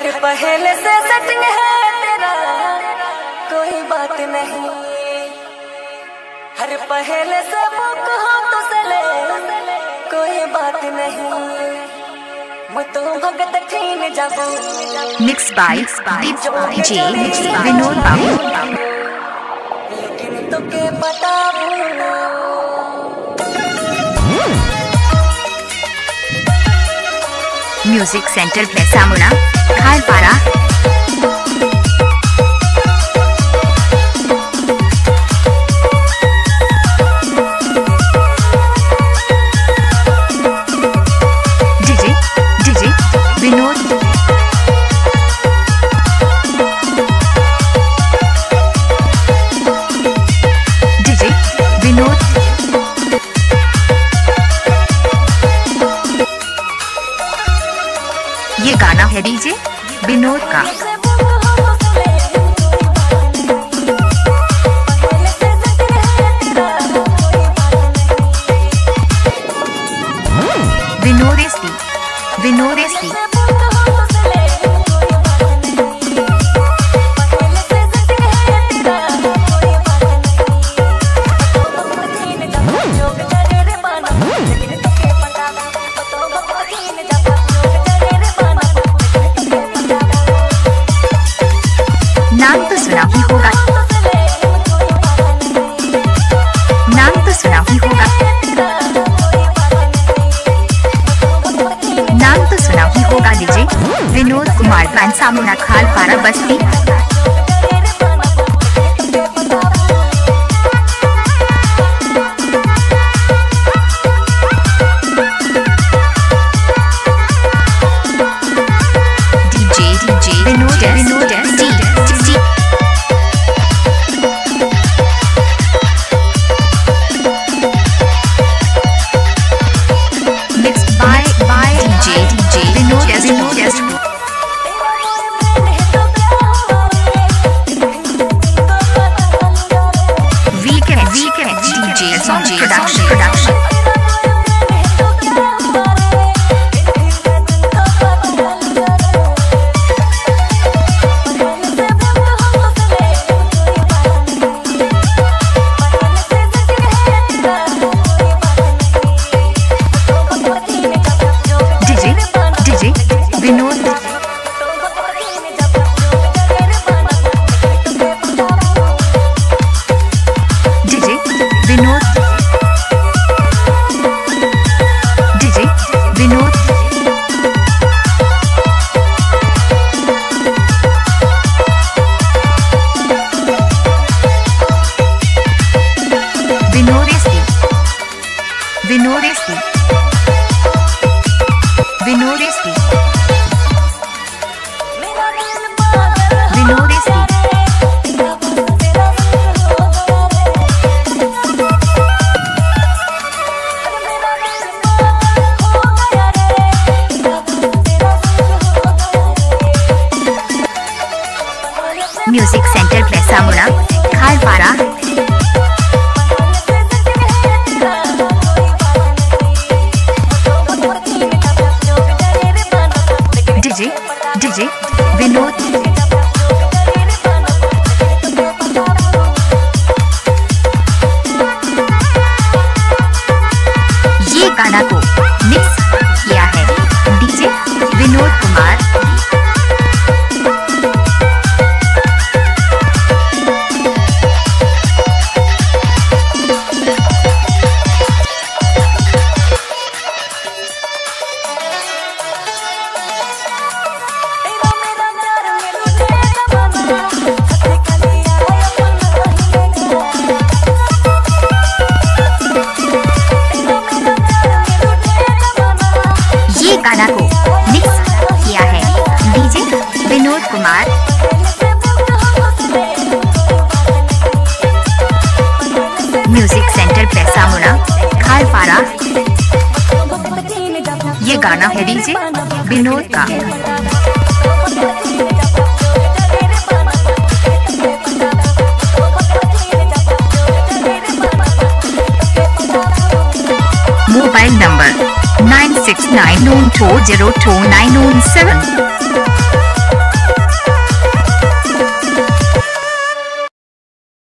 हर पहले से सेटिंग है तेरा। कोई बात नहीं। हर पहले से बुक हो तो सले कोई बात नहीं। मैं तो भगत ठीन जाबू Mixed by DJ Vinod Babu. लेकिन तो के बताबू म्यूज़िक सेंटर पैसामुना खारपारा गाना है डीजे विनोद का। विनोद कुमार पंसामुना खाल पारा बस्ती। 别着急，别。Esti Vinod Esti Vinod Esti Music Center Pesamuna Khalpara गाना को मिक्स किया है। DJ Vinod Kumar. Music centre पैसा पैसामुना खालपारा ये गाना है डीजे विनोद का। 969 940 2907